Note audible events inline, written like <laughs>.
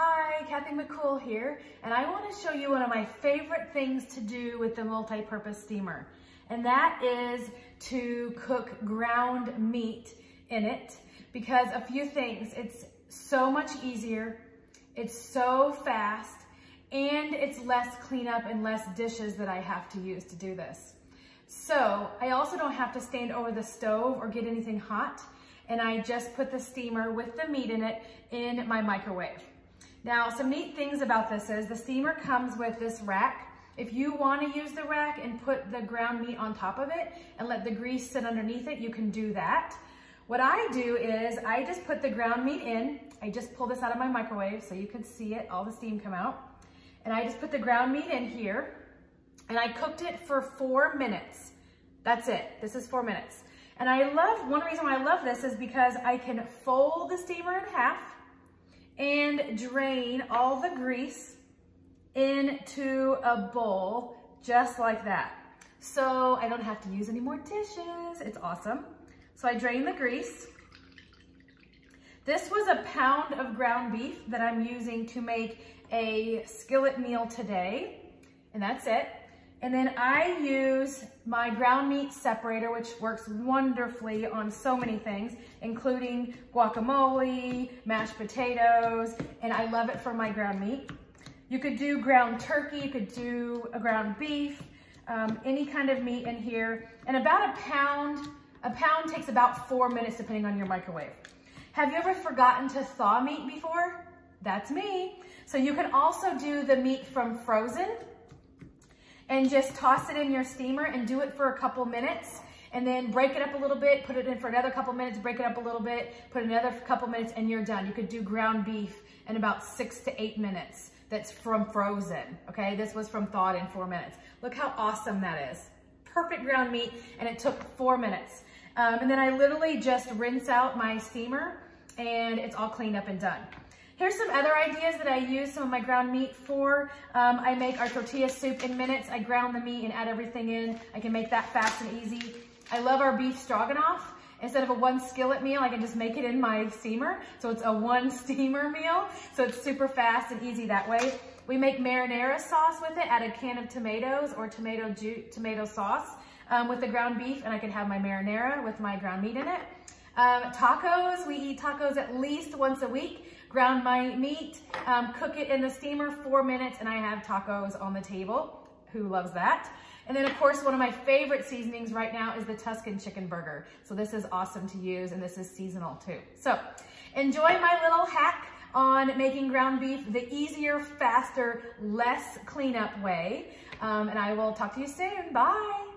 Hi, Kathy McCool here, and I want to show you one of my favorite things to do with the multi-purpose steamer, and that is to cook ground meat in it because a few things, it's so much easier, it's so fast, and it's less cleanup and less dishes that I have to use to do this. So I also don't have to stand over the stove or get anything hot, and I just put the steamer with the meat in it in my microwave. Now, some neat things about this is the steamer comes with this rack. If you wanna use the rack and put the ground meat on top of it and let the grease sit underneath it, you can do that. What I do is I just put the ground meat in. I just pull this out of my microwave so you can see it, all the steam come out. And I just put the ground meat in here and I cooked it for four minutes. That's it, this is four minutes. And I love, one reason why I love this is because I can fold the steamer in half and drain all the grease into a bowl just like that. So I don't have to use any more dishes. It's awesome. So I drain the grease. This was a pound of ground beef that I'm using to make a skillet meal today, and that's it. And then I use my ground meat separator, which works wonderfully on so many things, including guacamole, mashed potatoes, and I love it for my ground meat. You could do ground turkey, you could do a ground beef, um, any kind of meat in here. And about a pound a pound takes about four minutes depending on your microwave. Have you ever forgotten to thaw meat before? That's me. So you can also do the meat from frozen and just toss it in your steamer and do it for a couple minutes and then break it up a little bit, put it in for another couple minutes, break it up a little bit, put another couple minutes and you're done. You could do ground beef in about six to eight minutes that's from frozen, okay? This was from thawed in four minutes. Look how awesome that is. Perfect ground meat and it took four minutes. Um, and then I literally just rinse out my steamer and it's all cleaned up and done. Here's some other ideas that I use some of my ground meat for. Um, I make our tortilla soup in minutes. I ground the meat and add everything in. I can make that fast and easy. I love our beef stroganoff. Instead of a one skillet meal, I can just make it in my steamer. So it's a one <laughs> steamer meal. So it's super fast and easy that way. We make marinara sauce with it, add a can of tomatoes or tomato tomato sauce um, with the ground beef and I can have my marinara with my ground meat in it. Um, tacos, we eat tacos at least once a week. Ground my meat, um, cook it in the steamer four minutes and I have tacos on the table. Who loves that? And then of course, one of my favorite seasonings right now is the Tuscan chicken burger. So this is awesome to use and this is seasonal too. So enjoy my little hack on making ground beef the easier, faster, less cleanup way. Um, and I will talk to you soon. Bye.